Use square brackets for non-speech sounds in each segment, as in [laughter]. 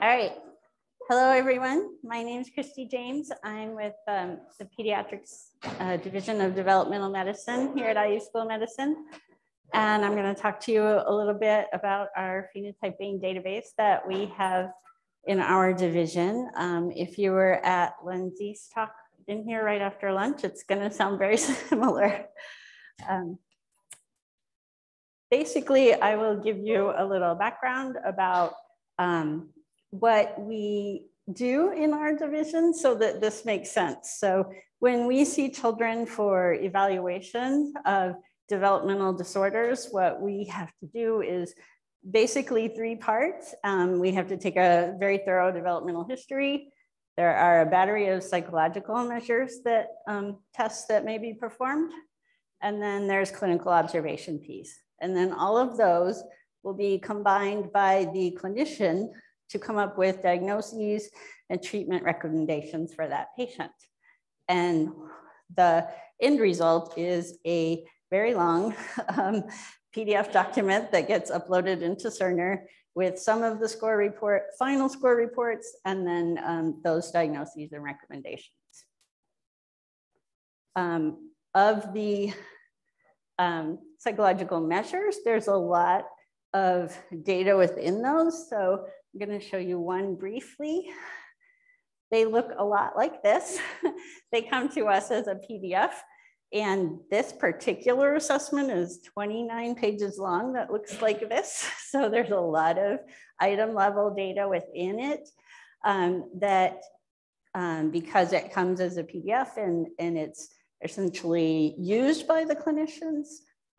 All right. Hello, everyone. My name is Christy James. I'm with um, the Pediatrics uh, Division of Developmental Medicine here at IU School of Medicine. And I'm going to talk to you a little bit about our phenotype bank database that we have in our division. Um, if you were at Lindsay's talk in here right after lunch, it's going to sound very [laughs] similar. Um, basically, I will give you a little background about um, what we do in our division so that this makes sense. So when we see children for evaluation of developmental disorders, what we have to do is basically three parts. Um, we have to take a very thorough developmental history. There are a battery of psychological measures that um, tests that may be performed. And then there's clinical observation piece. And then all of those will be combined by the clinician to come up with diagnoses and treatment recommendations for that patient. And the end result is a very long [laughs] um, PDF document that gets uploaded into Cerner with some of the score report, final score reports, and then um, those diagnoses and recommendations. Um, of the um, psychological measures, there's a lot of data within those. So I'm gonna show you one briefly. They look a lot like this. [laughs] they come to us as a PDF and this particular assessment is 29 pages long that looks like this. [laughs] So there's a lot of item level data within it um, that um, because it comes as a PDF and, and it's essentially used by the clinicians,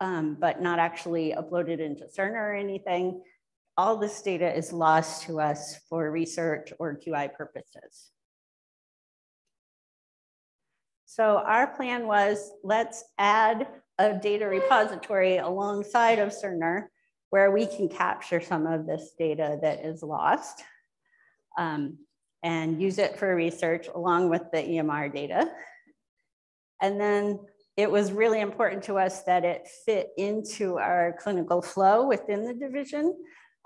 um, but not actually uploaded into Cerner or anything, all this data is lost to us for research or QI purposes. So our plan was let's add a data repository alongside of Cerner where we can capture some of this data that is lost um, and use it for research along with the EMR data. And then it was really important to us that it fit into our clinical flow within the division.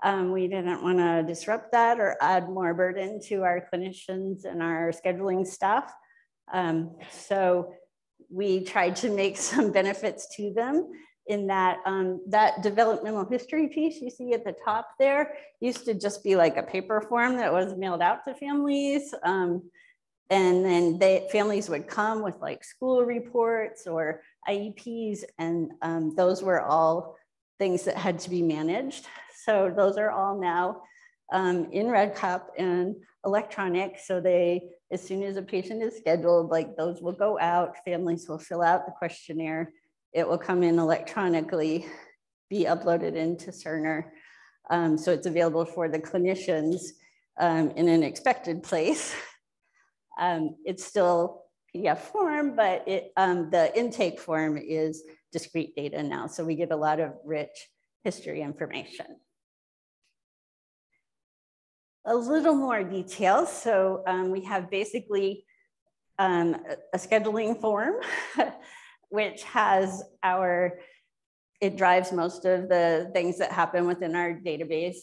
Um, we didn't want to disrupt that or add more burden to our clinicians and our scheduling staff. Um, so we tried to make [laughs] some benefits to them in that um, that developmental history piece you see at the top there used to just be like a paper form that was mailed out to families. Um, and then they, families would come with like school reports or IEPs, and um, those were all things that had to be managed. So those are all now um, in REDCap and electronic. So they as soon as a patient is scheduled, like those will go out, families will fill out the questionnaire, it will come in electronically, be uploaded into Cerner. Um, so it's available for the clinicians um, in an expected place. [laughs] Um, it's still PDF form, but it, um, the intake form is discrete data now. So we get a lot of rich history information a little more detail. So um, we have basically um, a scheduling form, [laughs] which has our, it drives most of the things that happen within our database.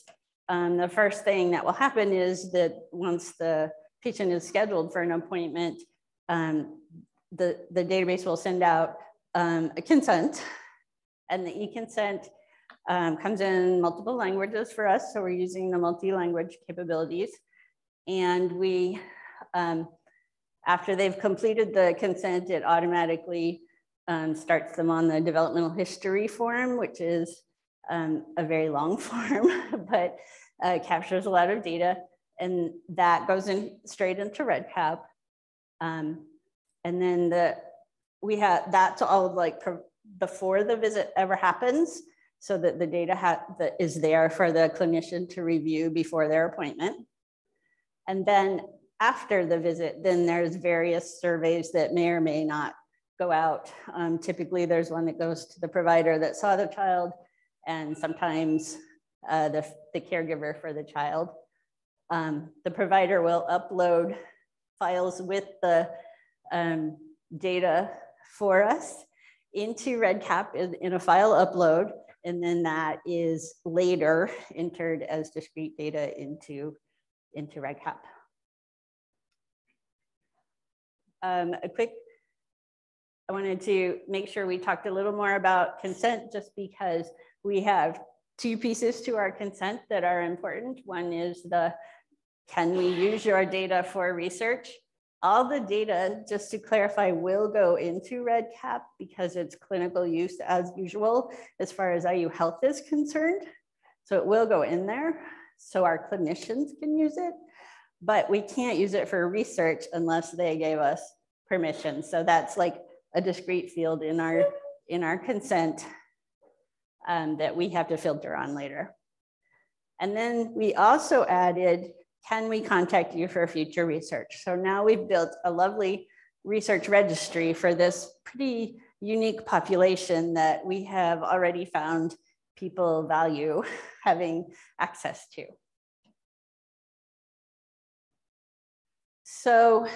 Um, the first thing that will happen is that once the patient is scheduled for an appointment, um, the, the database will send out um, a consent and the e-consent um, comes in multiple languages for us. So we're using the multi-language capabilities. And we, um, after they've completed the consent, it automatically um, starts them on the developmental history form, which is um, a very long [laughs] form, but uh, captures a lot of data. And that goes in straight into REDCap. Um, and then the we have that's all like before the visit ever happens so that the data that is there for the clinician to review before their appointment. And then after the visit, then there's various surveys that may or may not go out. Um, typically, there's one that goes to the provider that saw the child, and sometimes uh, the, the caregiver for the child. Um, the provider will upload files with the um, data for us into REDCap in, in a file upload and then that is later entered as discrete data into into REDCap. Um, a quick, I wanted to make sure we talked a little more about consent just because we have two pieces to our consent that are important. One is the, can we use your data for research? All the data, just to clarify, will go into REDCap because it's clinical use as usual as far as IU health is concerned. So it will go in there so our clinicians can use it, but we can't use it for research unless they gave us permission. So that's like a discrete field in our, in our consent um, that we have to filter on later. And then we also added, can we contact you for future research? So now we've built a lovely research registry for this pretty unique population that we have already found people value [laughs] having access to. So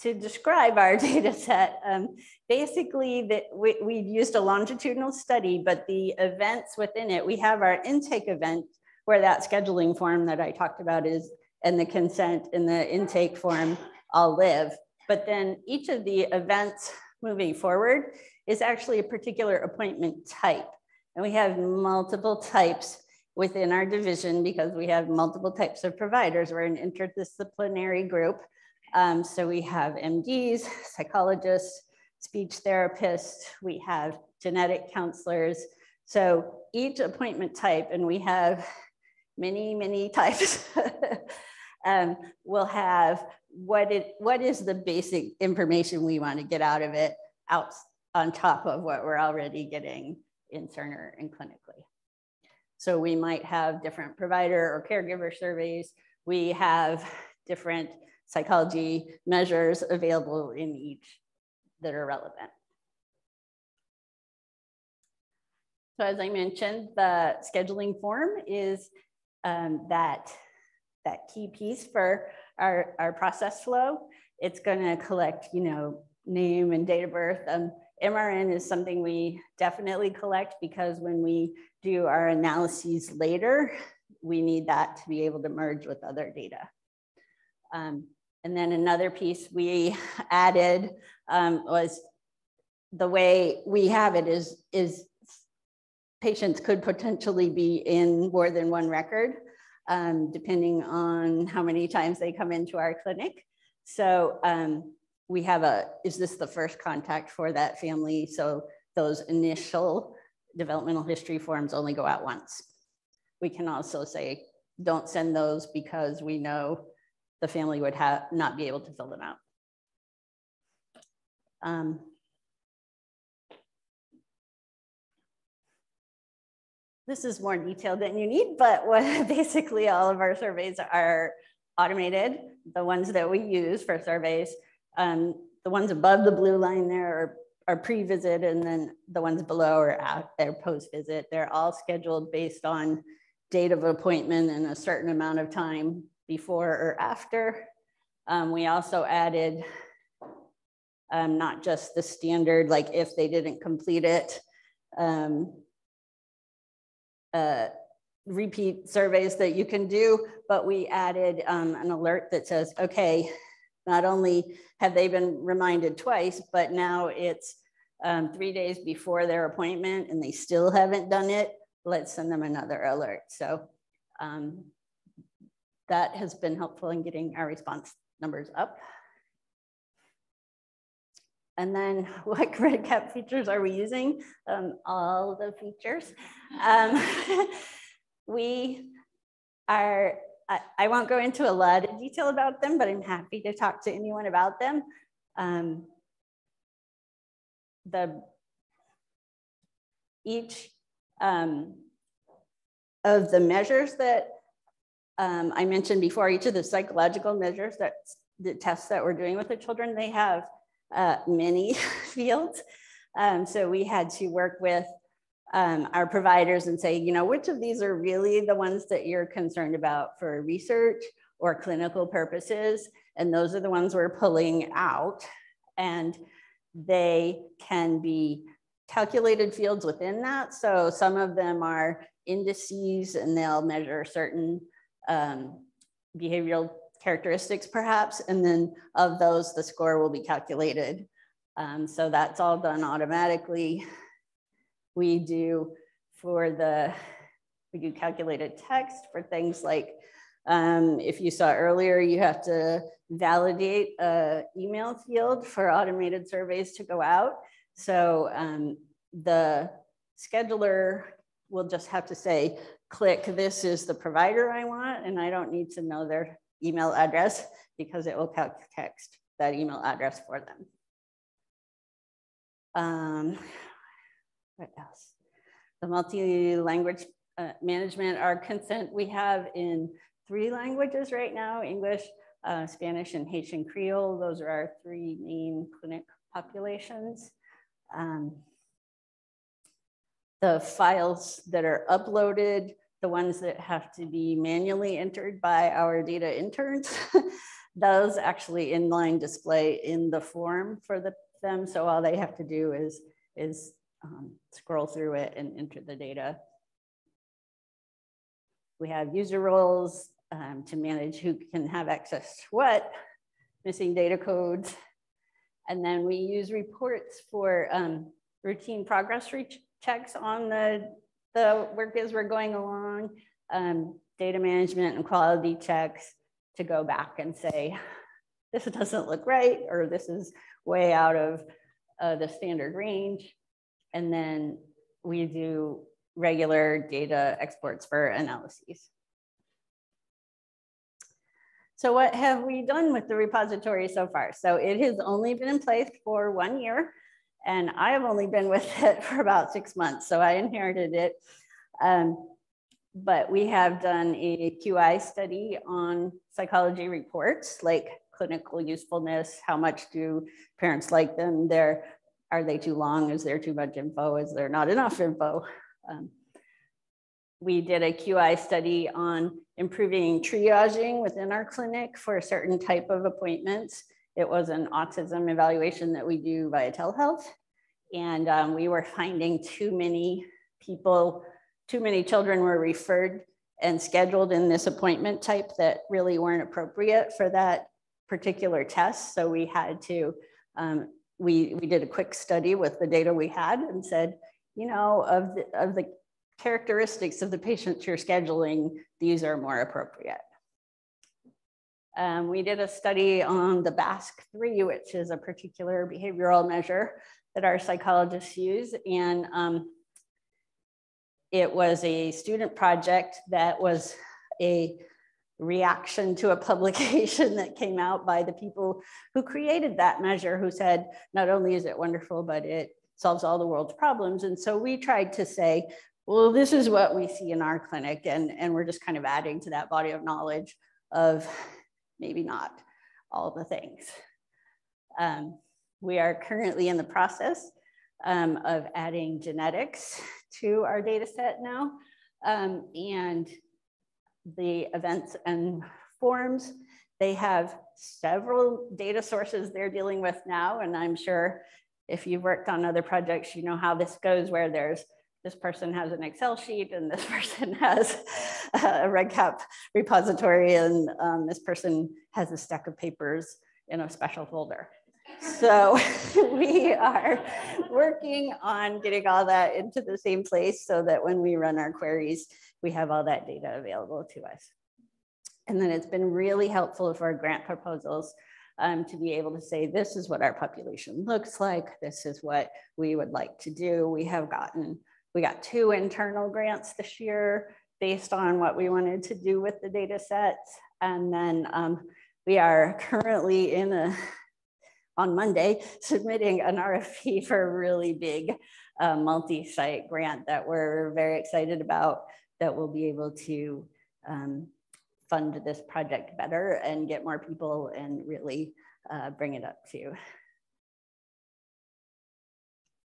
to describe our [laughs] data set, um, basically that we, we used a longitudinal study, but the events within it, we have our intake event where that scheduling form that I talked about is, and the consent and the intake form all live. But then each of the events moving forward is actually a particular appointment type. And we have multiple types within our division because we have multiple types of providers. We're an interdisciplinary group. Um, so we have MDs, psychologists, speech therapists, we have genetic counselors. So each appointment type, and we have many, many [laughs] types, um, will have what, it, what is the basic information we want to get out of it out on top of what we're already getting in Cerner and clinically. So we might have different provider or caregiver surveys. We have different psychology measures available in each that are relevant. So as I mentioned, the scheduling form is um, that, that key piece for our, our process flow. It's gonna collect, you know, name and date of birth. Um, MRN is something we definitely collect because when we do our analyses later, we need that to be able to merge with other data. Um, and then another piece we added um, was the way we have it is, is patients could potentially be in more than one record, um, depending on how many times they come into our clinic. So um, we have a, is this the first contact for that family? So those initial developmental history forms only go out once. We can also say, don't send those because we know the family would have not be able to fill them out. Um, this is more detailed than you need, but what [laughs] basically all of our surveys are automated. The ones that we use for surveys, um, the ones above the blue line there are, are pre-visit and then the ones below are, are post-visit. They're all scheduled based on date of appointment and a certain amount of time before or after. Um, we also added um, not just the standard, like if they didn't complete it, um, uh, repeat surveys that you can do, but we added um, an alert that says, okay, not only have they been reminded twice, but now it's um, three days before their appointment and they still haven't done it, let's send them another alert. So um, that has been helpful in getting our response numbers up. And then [laughs] what REDCap features are we using? Um, all the features. Um, [laughs] we are, I, I, won't go into a lot of detail about them, but I'm happy to talk to anyone about them. Um, the, each um, of the measures that um, I mentioned before, each of the psychological measures that the tests that we're doing with the children, they have uh, many [laughs] fields. Um, so we had to work with um, our providers and say, you know, which of these are really the ones that you're concerned about for research or clinical purposes? And those are the ones we're pulling out. And they can be calculated fields within that. So some of them are indices and they'll measure certain um, behavioral characteristics perhaps, and then of those, the score will be calculated. Um, so that's all done automatically. We do for the, we do calculated text for things like, um, if you saw earlier, you have to validate a email field for automated surveys to go out. So um, the scheduler will just have to say, click, this is the provider I want, and I don't need to know their email address because it will text that email address for them. Um, what else? The multi-language uh, management, our consent we have in three languages right now, English, uh, Spanish, and Haitian Creole. Those are our three main clinic populations. Um, the files that are uploaded, the ones that have to be manually entered by our data interns, [laughs] those actually inline display in the form for the, them. So all they have to do is, is um, scroll through it and enter the data. We have user roles um, to manage who can have access to what, missing data codes. And then we use reports for um, routine progress checks on the, the work as we're going along, um, data management and quality checks to go back and say, [laughs] this doesn't look right, or this is way out of uh, the standard range. And then we do regular data exports for analyses. So what have we done with the repository so far? So it has only been in place for one year and I have only been with it [laughs] for about six months. So I inherited it. Um, but we have done a QI study on psychology reports, like clinical usefulness, how much do parents like them? They're, are they too long? Is there too much info? Is there not enough info? Um, we did a QI study on improving triaging within our clinic for a certain type of appointments. It was an autism evaluation that we do via telehealth. And um, we were finding too many people, too many children were referred and scheduled in this appointment type that really weren't appropriate for that particular test. So we had to, um, we, we did a quick study with the data we had and said, you know, of the, of the characteristics of the patients you're scheduling, these are more appropriate. Um, we did a study on the BASC-3, which is a particular behavioral measure that our psychologists use. And um, it was a student project that was a reaction to a [laughs] publication that came out by the people who created that measure, who said, not only is it wonderful, but it solves all the world's problems. And so we tried to say, well, this is what we see in our clinic. And, and we're just kind of adding to that body of knowledge of maybe not all the things. Um, we are currently in the process um, of adding genetics to our data set now. Um, and the events and forms, they have several data sources they're dealing with now. And I'm sure if you've worked on other projects, you know how this goes where there's this person has an Excel sheet and this [laughs] person has a REDCap repository and um, this person has a stack of papers in a special folder. So [laughs] we are working on getting all that into the same place so that when we run our queries, we have all that data available to us. And then it's been really helpful for grant proposals um, to be able to say, this is what our population looks like. This is what we would like to do. We have gotten we got two internal grants this year based on what we wanted to do with the data sets. And then um, we are currently in a, on Monday, submitting an RFP for a really big uh, multi-site grant that we're very excited about that will be able to um, fund this project better and get more people and really uh, bring it up to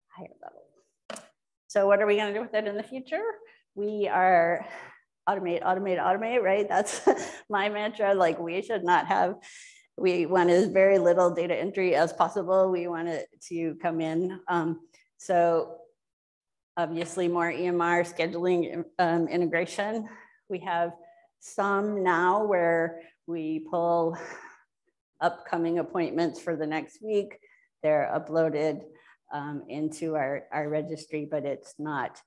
higher level. So what are we going to do with it in the future? We are automate, automate, automate, right? That's [laughs] my mantra. Like we should not have, we want as very little data entry as possible. We want it to come in. Um, so obviously more EMR scheduling um, integration. We have some now where we pull upcoming appointments for the next week. They're uploaded um, into our, our registry, but it's not,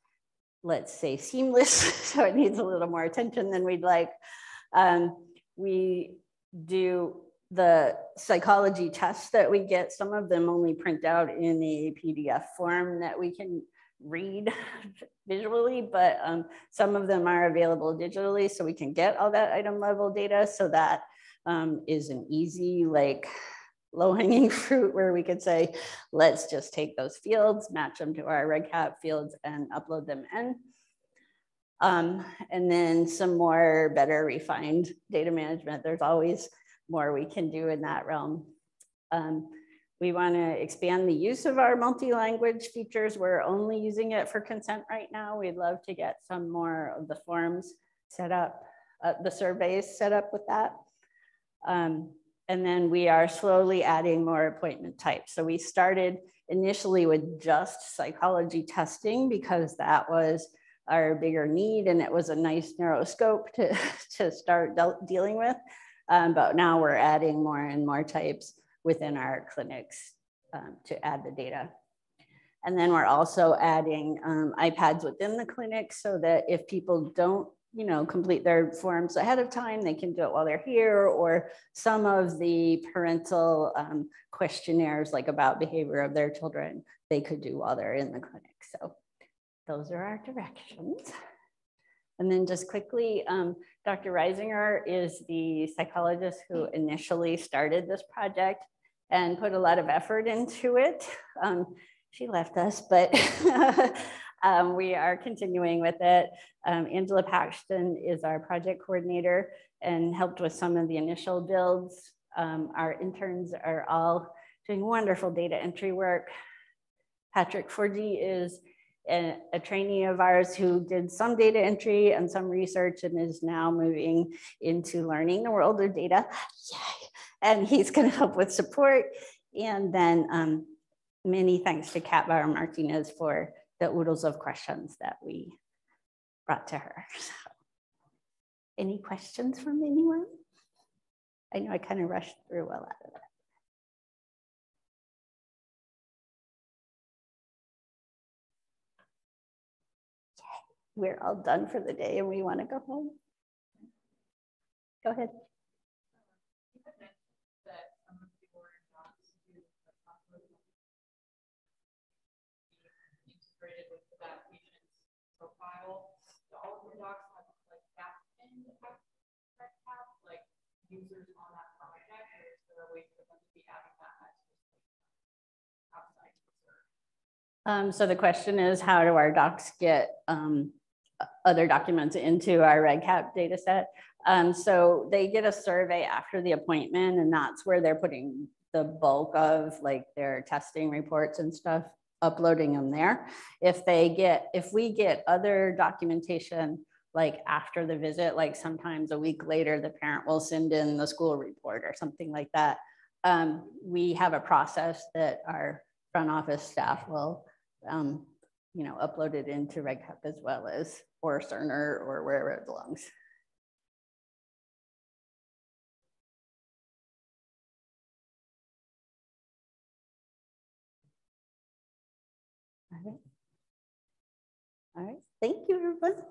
let's say, seamless. [laughs] so it needs a little more attention than we'd like. Um, we do the psychology tests that we get, some of them only print out in a PDF form that we can read [laughs] visually, but um, some of them are available digitally so we can get all that item level data. So that um, is an easy, like low hanging [laughs] fruit where we could say, let's just take those fields, match them to our Red REDCap fields and upload them in. Um, and then some more better refined data management. There's always more we can do in that realm. Um, we want to expand the use of our multi-language features. We're only using it for consent right now. We'd love to get some more of the forms set up, uh, the surveys set up with that. Um, and then we are slowly adding more appointment types. So we started initially with just psychology testing because that was our bigger need and it was a nice narrow scope to, [laughs] to start dealing with. Um, but now we're adding more and more types within our clinics um, to add the data. And then we're also adding um, iPads within the clinic so that if people don't you know, complete their forms ahead of time, they can do it while they're here, or some of the parental um, questionnaires like about behavior of their children, they could do while they're in the clinic. So those are our directions. And then just quickly, um, Dr. Reisinger is the psychologist who initially started this project and put a lot of effort into it. Um, she left us, but [laughs] um, we are continuing with it. Um, Angela Paxton is our project coordinator and helped with some of the initial builds. Um, our interns are all doing wonderful data entry work. Patrick Forgy is a, a, trainee of ours who did some data entry and some research and is now moving into learning the world of data. Yay. And he's going to help with support. And then um, many thanks to Kat Bauer Martinez for the oodles of questions that we brought to her. [laughs] So, any questions from anyone? I know I kind of rushed through a lot of that. we're all done for the day and we want to go home. Go ahead. Users on that project, or is there a way for them to be adding that outside Um, so the question is, how do our docs get um, other documents into our REDCap data set. Um, so they get a survey after the appointment and that's where they're putting the bulk of like their testing reports and stuff, uploading them there. If they get, if we get other documentation like after the visit, like sometimes a week later, the parent will send in the school report or something like that. Um, we have a process that our front office staff will um, you know, upload it into REDCap as well as or Cerner or wherever it belongs. All right. All right. Thank you, everyone.